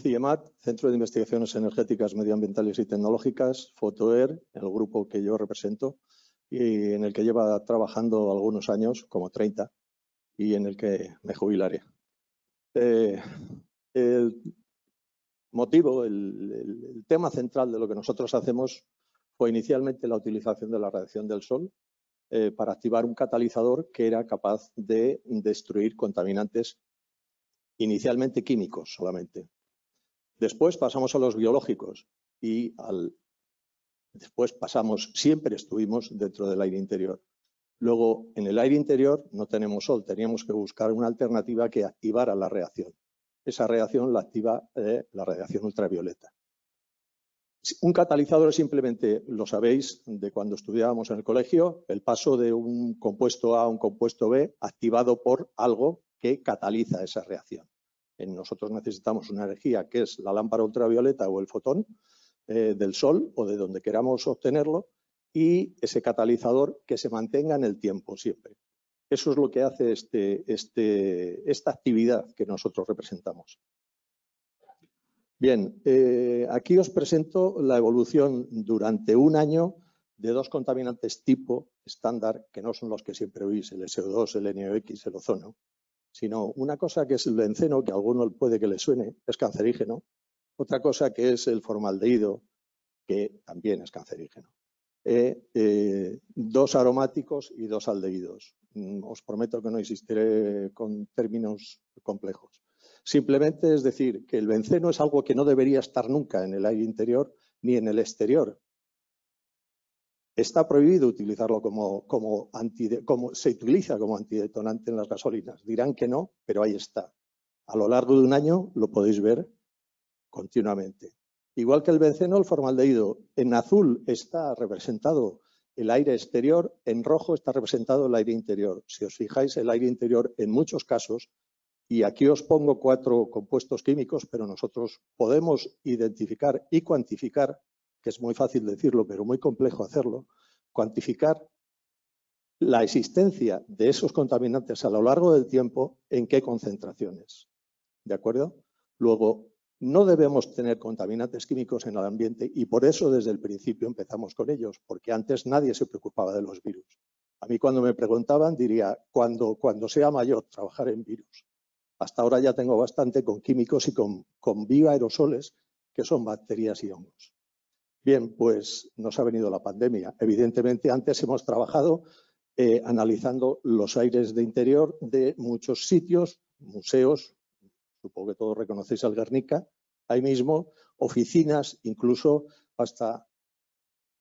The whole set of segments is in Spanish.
CIEMAT, Centro de Investigaciones Energéticas, Medioambientales y Tecnológicas, FOTOER, el grupo que yo represento y en el que lleva trabajando algunos años, como 30, y en el que me jubilaré. Eh, el motivo, el, tema central de lo que nosotros hacemos fue inicialmente la utilización de la radiación del sol eh, para activar un catalizador que era capaz de destruir contaminantes inicialmente químicos solamente. Después pasamos a los biológicos y al, después pasamos, siempre estuvimos dentro del aire interior. Luego, en el aire interior no tenemos sol, teníamos que buscar una alternativa que activara la reacción. Esa reacción la activa eh, la radiación ultravioleta. Un catalizador es simplemente, lo sabéis de cuando estudiábamos en el colegio, el paso de un compuesto A a un compuesto B activado por algo que cataliza esa reacción. En nosotros necesitamos una energía que es la lámpara ultravioleta o el fotón eh, del sol o de donde queramos obtenerlo y ese catalizador que se mantenga en el tiempo siempre. Eso es lo que hace este, este, esta actividad que nosotros representamos. Bien, eh, aquí os presento la evolución durante un año de dos contaminantes tipo estándar, que no son los que siempre oís, el SO2, el NOx, el ozono, sino una cosa que es el benceno, que a alguno puede que le suene, es cancerígeno, otra cosa que es el formaldehído, que también es cancerígeno. Eh, eh, dos aromáticos y dos aldehídos. Mm, os prometo que no existiré con términos complejos. Simplemente es decir que el benceno es algo que no debería estar nunca en el aire interior ni en el exterior. Está prohibido utilizarlo como, como, como se utiliza como antidetonante en las gasolinas. Dirán que no, pero ahí está. A lo largo de un año lo podéis ver continuamente. Igual que el benceno, el formaldehído. En azul está representado el aire exterior, en rojo está representado el aire interior. Si os fijáis, el aire interior en muchos casos, y aquí os pongo cuatro compuestos químicos, pero nosotros podemos identificar y cuantificar, que es muy fácil decirlo, pero muy complejo hacerlo, cuantificar la existencia de esos contaminantes a lo largo del tiempo en qué concentraciones. ¿De acuerdo? Luego, no debemos tener contaminantes químicos en el ambiente y por eso desde el principio empezamos con ellos, porque antes nadie se preocupaba de los virus. A mí cuando me preguntaban diría, cuando, cuando sea mayor, trabajar en virus. Hasta ahora ya tengo bastante con químicos y con, con bioaerosoles, que son bacterias y hongos. Bien, pues nos ha venido la pandemia. Evidentemente antes hemos trabajado eh, analizando los aires de interior de muchos sitios, museos, supongo que todos reconocéis al Guernica, ahí mismo, oficinas, incluso hasta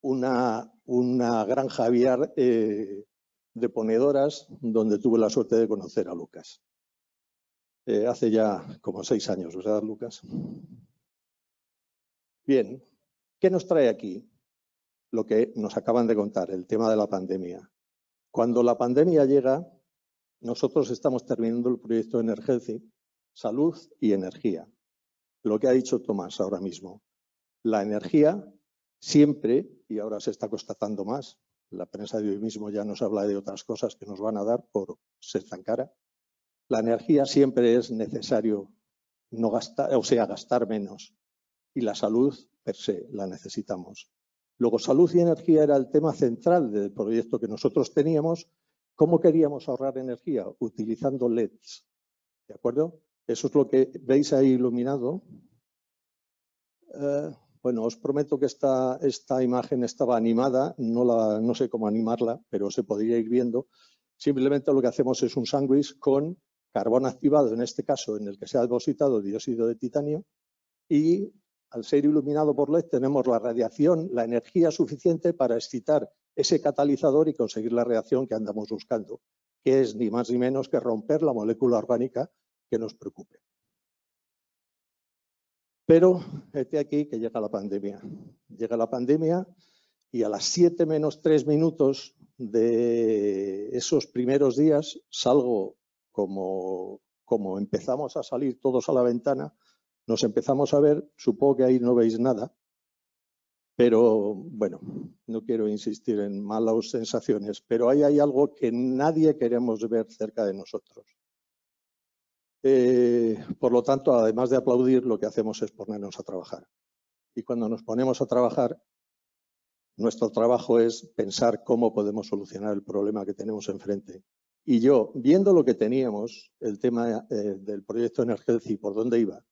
una, una granja eh, de ponedoras donde tuve la suerte de conocer a Lucas. Eh, hace ya como seis años, ¿verdad, Lucas? Bien, ¿qué nos trae aquí? Lo que nos acaban de contar, el tema de la pandemia. Cuando la pandemia llega, nosotros estamos terminando el proyecto Energency salud y energía. Lo que ha dicho Tomás ahora mismo. La energía siempre, y ahora se está constatando más, la prensa de hoy mismo ya nos habla de otras cosas que nos van a dar por ser tan cara, la energía siempre es necesario gastar, o sea, gastar menos. Y la salud, per se, la necesitamos. Luego, salud y energía era el tema central del proyecto que nosotros teníamos. ¿Cómo queríamos ahorrar energía? Utilizando LEDs. ¿De acuerdo? Eso es lo que veis ahí iluminado. Eh, bueno, os prometo que esta, esta imagen estaba animada, no, la, no sé cómo animarla, pero se podría ir viendo. Simplemente lo que hacemos es un sándwich con carbón activado, en este caso en el que se ha depositado dióxido de titanio, y al ser iluminado por LED tenemos la radiación, la energía suficiente para excitar ese catalizador y conseguir la reacción que andamos buscando, que es ni más ni menos que romper la molécula orgánica que nos preocupe. Pero este aquí que llega la pandemia. Llega la pandemia y a las 7 menos 3 minutos de esos primeros días salgo como, como empezamos a salir todos a la ventana, nos empezamos a ver, supongo que ahí no veis nada, pero bueno, no quiero insistir en malas sensaciones, pero ahí hay algo que nadie queremos ver cerca de nosotros Eh, por lo tanto, además de aplaudir, lo que hacemos es ponernos a trabajar. Y cuando nos ponemos a trabajar, nuestro trabajo es pensar cómo podemos solucionar el problema que tenemos enfrente. Y yo, viendo lo que teníamos, el tema eh, del proyecto Energético y por dónde iba,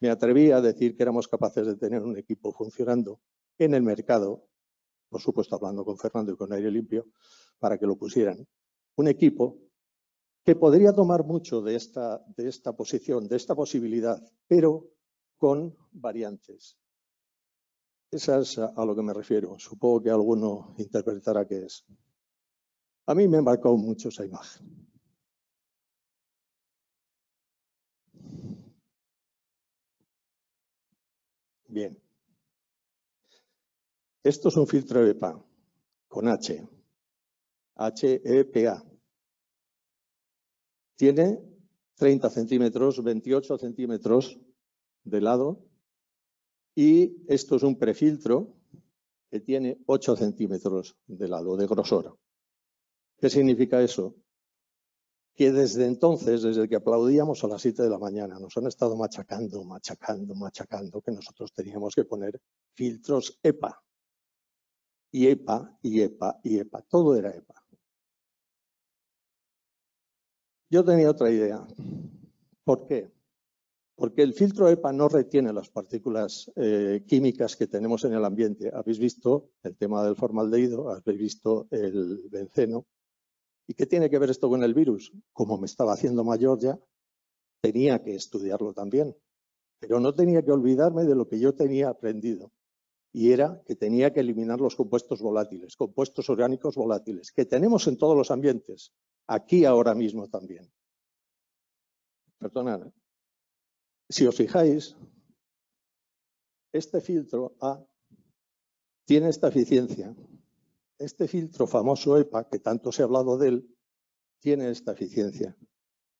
me atreví a decir que éramos capaces de tener un equipo funcionando en el mercado, por supuesto hablando con Fernando y con Aire Limpio, para que lo pusieran. Un equipo que podría tomar mucho de esta, de esta posición, de esta posibilidad, pero con variantes. Esa es a, lo que me refiero. Supongo que alguno interpretará qué es. A mí me marcado mucho esa imagen. Bien. Esto es un filtro EPA con H. H-E-P-A. Tiene 30 centímetros, 28 centímetros de lado y esto es un prefiltro que tiene 8 centímetros de lado, de grosor. ¿Qué significa eso? Que desde entonces, desde que aplaudíamos a las 7 de la mañana, nos han estado machacando, machacando, machacando, que nosotros teníamos que poner filtros EPA. Y EPA, y EPA, y EPA. Todo era EPA. Yo tenía otra idea. ¿Por qué? Porque el filtro EPA no retiene las partículas eh, químicas que tenemos en el ambiente. Habéis visto el tema del formaldehído, habéis visto el benceno. ¿Y qué tiene que ver esto con el virus? Como me estaba haciendo mayor ya, tenía que estudiarlo también. Pero no tenía que olvidarme de lo que yo tenía aprendido. Y era que tenía que eliminar los compuestos volátiles, compuestos orgánicos volátiles, que tenemos en todos los ambientes, aquí ahora mismo también. Perdonad, ¿eh? Si os fijáis, este filtro A tiene esta eficiencia. Este filtro famoso EPA, que tanto se ha hablado de él, tiene esta eficiencia.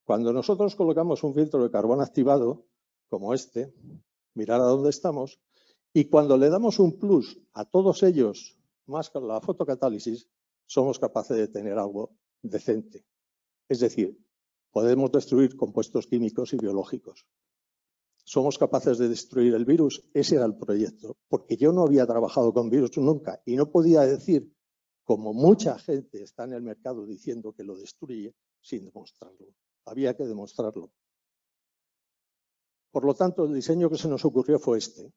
Cuando nosotros colocamos un filtro de carbón activado, como este, mirar a dónde estamos, y cuando le damos un plus a todos ellos, más que la fotocatálisis, somos capaces de tener algo decente. Es decir, podemos destruir compuestos químicos y biológicos somos capaces de destruir el virus, ese era el proyecto, porque yo no había trabajado con virus nunca y no podía decir, como mucha gente está en el mercado diciendo que lo destruye, sin demostrarlo. Había que demostrarlo. Por lo tanto, el diseño que se nos ocurrió fue este.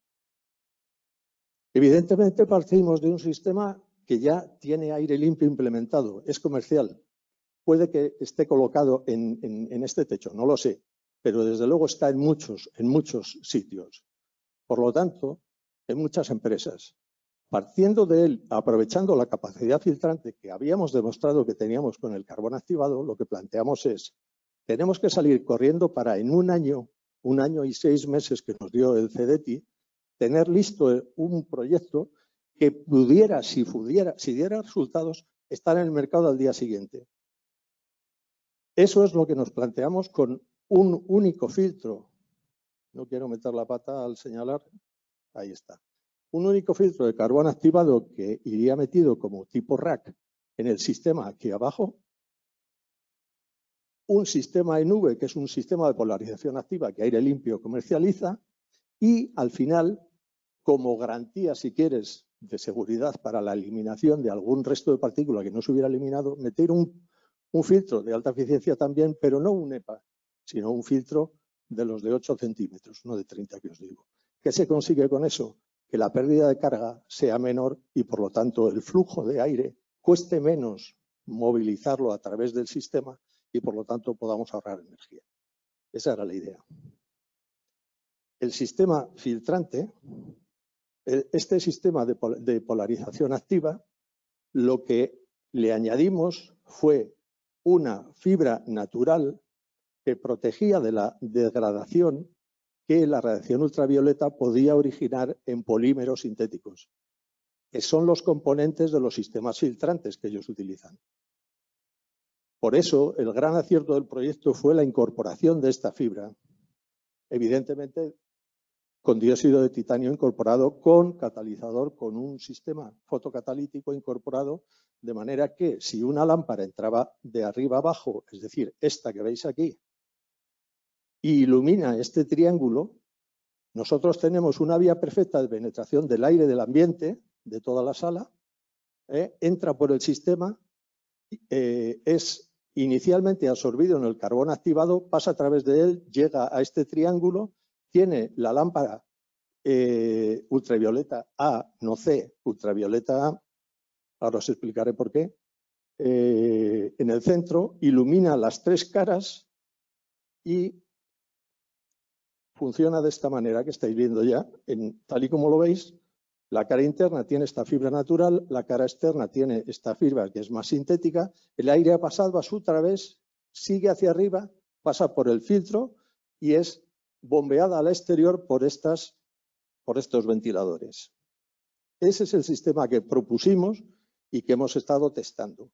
Evidentemente partimos de un sistema que ya tiene aire limpio implementado, es comercial. Puede que esté colocado en, en este techo, no lo sé, pero desde luego está en muchos, en muchos sitios. Por lo tanto, en muchas empresas. Partiendo de él, aprovechando la capacidad filtrante que habíamos demostrado que teníamos con el carbón activado, lo que planteamos es, tenemos que salir corriendo para en un año, un año y seis meses que nos dio el CDTI, tener listo un proyecto que pudiera, si pudiera, si diera resultados, estar en el mercado al día siguiente. Eso es lo que nos planteamos con un único filtro. No quiero meter la pata al señalar. Ahí está. Un único filtro de carbón activado que iría metido como tipo rack en el sistema aquí abajo. Un sistema en nube, que es un sistema de polarización activa que aire limpio comercializa. Y al final, como garantía, si quieres, de seguridad para la eliminación de algún resto de partícula que no se hubiera eliminado, meter un, un filtro de alta eficiencia también, pero no un EPA, sino un filtro de los de 8 centímetros, no de 30 que os digo. ¿Qué se consigue con eso? Que la pérdida de carga sea menor y por lo tanto el flujo de aire cueste menos movilizarlo a través del sistema y por lo tanto podamos ahorrar energía. Esa era la idea. El sistema filtrante, este sistema de polarización activa, lo que le añadimos fue una fibra natural que protegía de la degradación que la radiación ultravioleta podía originar en polímeros sintéticos, que son los componentes de los sistemas filtrantes que ellos utilizan. Por eso, el gran acierto del proyecto fue la incorporación de esta fibra, evidentemente con dióxido de titanio incorporado, con catalizador, con un sistema fotocatalítico incorporado, de manera que si una lámpara entraba de arriba abajo, es decir, esta que veis aquí, y ilumina este triángulo, nosotros tenemos una vía perfecta de penetración del aire del ambiente, de toda la sala, ¿eh? entra por el sistema, eh, es inicialmente absorbido en el carbón activado, pasa a través de él, llega a este triángulo, tiene la lámpara eh, ultravioleta A, no C, ultravioleta A, ahora os explicaré por qué, en el centro, ilumina las tres caras y funciona de esta manera que estáis viendo ya, en, tal y como lo veis, la cara interna tiene esta fibra natural, la cara externa tiene esta fibra que es más sintética, el aire ha pasado a su través, sigue hacia arriba, pasa por el filtro y es bombeada al exterior por, estas, por estos ventiladores. Ese es el sistema que propusimos y que hemos estado testando.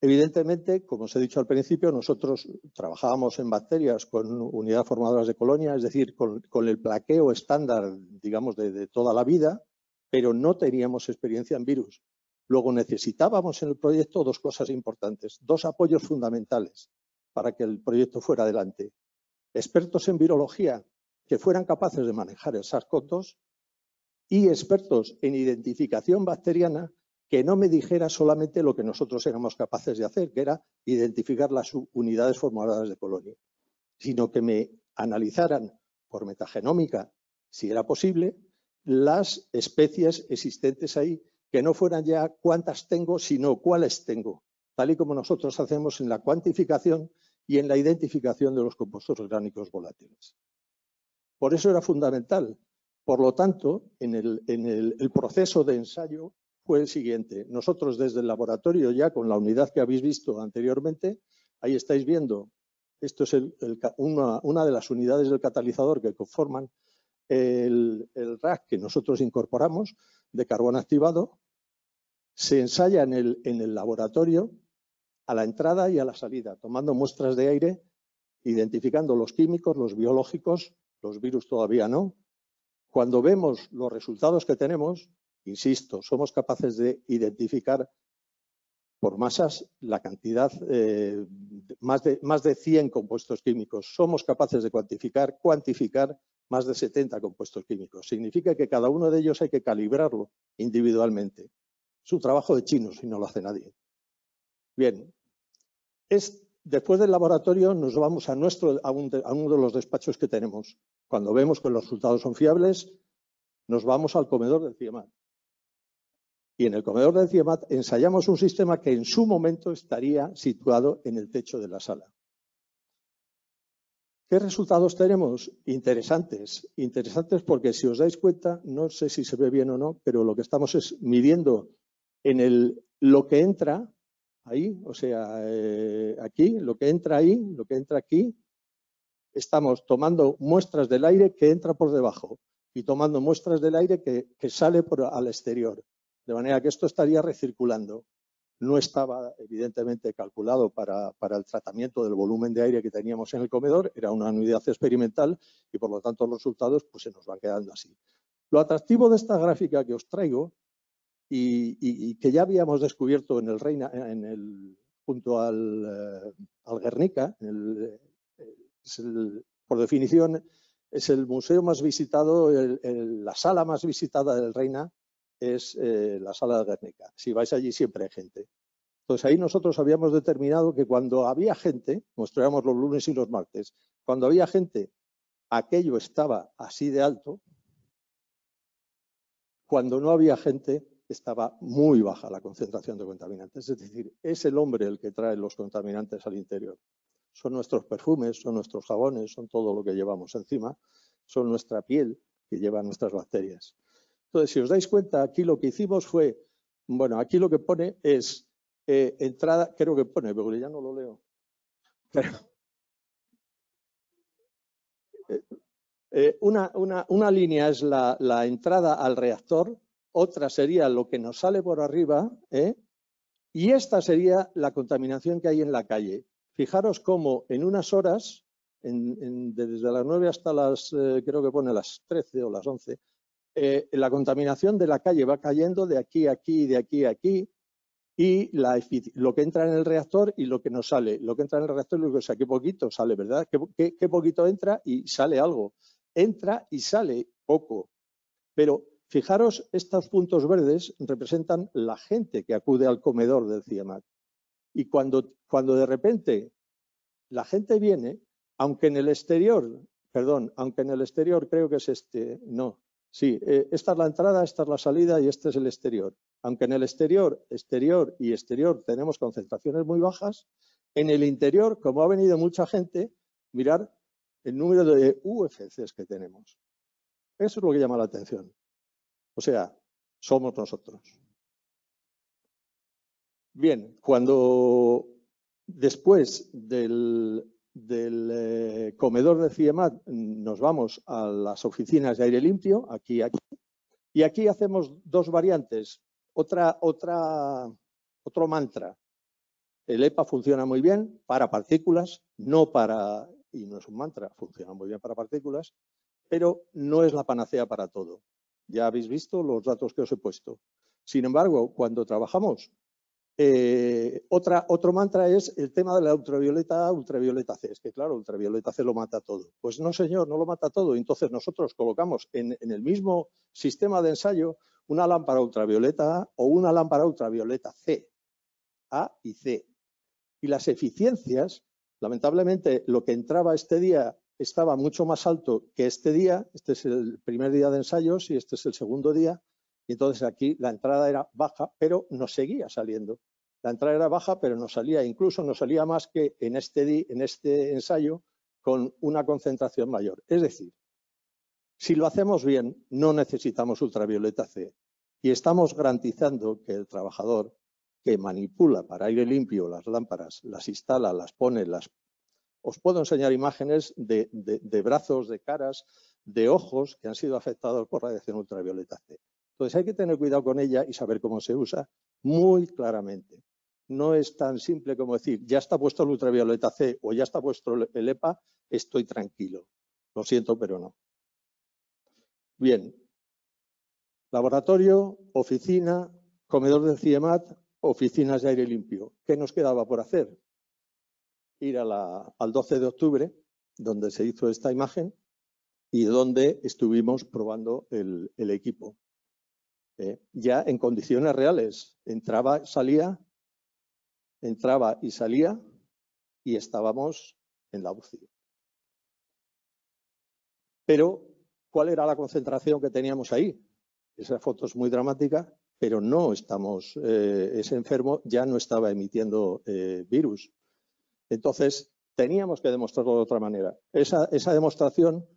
Evidentemente, como os he dicho al principio, nosotros trabajábamos en bacterias con unidades formadoras de colonia, es decir, con, el plaqueo estándar, digamos, de, toda la vida, pero no teníamos experiencia en virus. Luego necesitábamos en el proyecto dos cosas importantes, dos apoyos fundamentales para que el proyecto fuera adelante. Expertos en virología que fueran capaces de manejar el SARS-CoV-2 y expertos en identificación bacteriana que no me dijera solamente lo que nosotros éramos capaces de hacer, que era identificar las unidades formadoras de colonia, sino que me analizaran por metagenómica, si era posible, las especies existentes ahí, que no fueran ya cuántas tengo, sino cuáles tengo, tal y como nosotros hacemos en la cuantificación y en la identificación de los compuestos orgánicos volátiles. Por eso era fundamental. Por lo tanto, en el proceso de ensayo fue el siguiente. Nosotros desde el laboratorio ya con la unidad que habéis visto anteriormente, ahí estáis viendo, esto es una, de las unidades del catalizador que conforman el, rack que nosotros incorporamos de carbón activado, se ensaya en el, en el laboratorio a la entrada y a la salida, tomando muestras de aire, identificando los químicos, los biológicos, los virus todavía no. Cuando vemos los resultados que tenemos, Insisto, somos capaces de identificar por masas la cantidad, eh, más, de, más de 100 compuestos químicos. Somos capaces de cuantificar, cuantificar más de 70 compuestos químicos. Significa que cada uno de ellos hay que calibrarlo individualmente. Es un trabajo de chinos y no lo hace nadie. Bien, es, después del laboratorio nos vamos a, nuestro, a, uno de los despachos que tenemos. Cuando vemos que los resultados son fiables, nos vamos al comedor del CIEMAT. Y en el comedor del CIEMAT ensayamos un sistema que en su momento estaría situado en el techo de la sala. ¿Qué resultados tenemos? Interesantes. Interesantes porque si os dais cuenta, no sé si se ve bien o no, pero lo que estamos es midiendo en el, lo que entra ahí, o sea, eh, aquí, lo que entra ahí, lo que entra aquí, estamos tomando muestras del aire que entra por debajo y tomando muestras del aire que, que sale por, al exterior. De manera que esto estaría recirculando. No estaba evidentemente calculado para, el tratamiento del volumen de aire que teníamos en el comedor, era una unidad experimental y por lo tanto los resultados pues, se nos van quedando así. Lo atractivo de esta gráfica que os traigo y, que ya habíamos descubierto en el Reina, en el, junto al, eh, al Guernica, eh, por definición es el museo más visitado, la sala más visitada del Reina es eh, la sala de Guernica. Si vais allí siempre hay gente. Entonces ahí nosotros habíamos determinado que cuando había gente, mostramos los lunes y los martes, cuando había gente, aquello estaba así de alto, cuando no había gente, estaba muy baja la concentración de contaminantes. Es decir, es el hombre el que trae los contaminantes al interior. Son nuestros perfumes, son nuestros jabones, son todo lo que llevamos encima, son nuestra piel que lleva nuestras bacterias. Entonces, si os dais cuenta, aquí lo que hicimos fue, bueno, aquí lo que pone es eh, entrada, creo que pone, pero ya no lo leo. Eh, eh, una, línea es la, entrada al reactor, otra sería lo que nos sale por arriba, y esta sería la contaminación que hay en la calle. Fijaros cómo en unas horas, desde las 9 hasta las, creo que pone las 13 o las 11, eh, la contaminación de la calle va cayendo de aquí a aquí, de aquí a aquí, y lo que entra en el reactor y lo que nos sale. Lo que entra en el reactor, lo que, sea, qué poquito sale, ¿verdad? ¿Qué, poquito entra y sale algo? Entra y sale poco. Pero fijaros, estos puntos verdes representan la gente que acude al comedor del CIEMAT. Y cuando, cuando de repente la gente viene, aunque en el exterior, perdón, aunque en el exterior creo que es este, no, sí, eh, esta es la entrada, esta es la salida y este es el exterior. Aunque en el exterior, exterior y exterior tenemos concentraciones muy bajas, en el interior, como ha venido mucha gente, mirar el número de UFCs que tenemos. Eso es lo que llama la atención. O sea, somos nosotros. Bien, cuando después del, eh, comedor de CIEMAT nos vamos a las oficinas de aire limpio, aquí, aquí, y aquí hacemos dos variantes. Otra, otra, otro mantra. El EPA funciona muy bien para partículas, no para, y no es un mantra, funciona muy bien para partículas, pero no es la panacea para todo. Ya habéis visto los datos que os he puesto. Sin embargo, cuando trabajamos, eh, otra, otro mantra es el tema de la ultravioleta A, ultravioleta C. Es que claro, ultravioleta C lo mata todo. Pues no, señor, no lo mata todo. Entonces nosotros colocamos en el mismo sistema de ensayo una lámpara ultravioleta A o una lámpara ultravioleta C, A y C. Y las eficiencias, lamentablemente, lo que entraba este día estaba mucho más alto que este día. Este es el primer día de ensayos y este es el segundo día. Y entonces aquí la entrada era baja, pero nos seguía saliendo. La entrada era baja, pero nos salía, incluso nos salía más que en este, en este ensayo con una concentración mayor. Es decir, si lo hacemos bien, no necesitamos ultravioleta C y estamos garantizando que el trabajador que manipula para aire limpio las lámparas, las instala, las pone, las... Os puedo enseñar imágenes de, brazos, de caras, de ojos que han sido afectados por radiación ultravioleta C. Entonces hay que tener cuidado con ella y saber cómo se usa muy claramente. No es tan simple como decir, ya está puesto el ultravioleta C o ya está puesto el EPA, estoy tranquilo. Lo siento, pero no. Bien, laboratorio, oficina, comedor de CIEMAT, oficinas de aire limpio. ¿Qué nos quedaba por hacer? Ir al 12 de octubre, donde se hizo esta imagen y donde estuvimos probando el, equipo. Eh, ya en condiciones reales, entraba, salía, entraba y salía y estábamos en la UCI. Pero cuál era la concentración que teníamos ahí. Esa foto es muy dramática, pero no estamos, eh, ese enfermo ya no estaba emitiendo eh, virus. Entonces, teníamos que demostrarlo de otra manera. Esa, esa demostración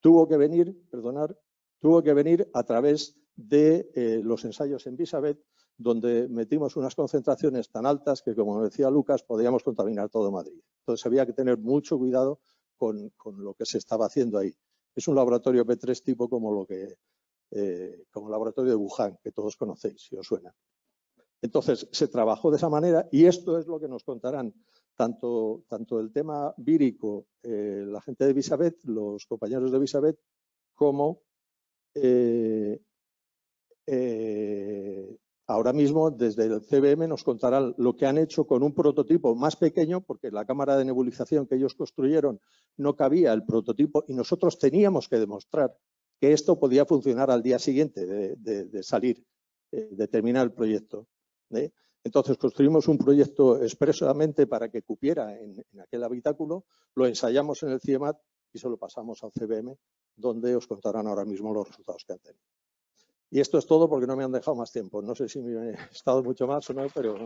tuvo que venir, perdonar, tuvo que venir a través de eh, los ensayos en Bisabet, donde metimos unas concentraciones tan altas que, como decía Lucas, podíamos contaminar todo Madrid. Entonces había que tener mucho cuidado con, con lo que se estaba haciendo ahí. Es un laboratorio P3 tipo como lo que eh, como el laboratorio de Wuhan, que todos conocéis, si os suena. Entonces, se trabajó de esa manera y esto es lo que nos contarán tanto, tanto el tema vírico, eh, la gente de Bisabet, los compañeros de Bisabet, como Ahora mismo, desde el CBM nos contarán lo que han hecho con un prototipo más pequeño, porque la cámara de nebulización que ellos construyeron no cabía el prototipo y nosotros teníamos que demostrar que esto podía funcionar al día siguiente de, salir, eh, de terminar el proyecto. ¿eh? Entonces construimos un proyecto expresamente para que cupiera en, en, aquel habitáculo, lo ensayamos en el CIEMAT y se lo pasamos al CBM, donde os contarán ahora mismo los resultados que han tenido. Y esto es todo porque no me han dejado más tiempo. No sé si me he estado mucho más o no, pero